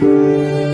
Música